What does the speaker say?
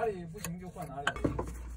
哪里不行就换哪里。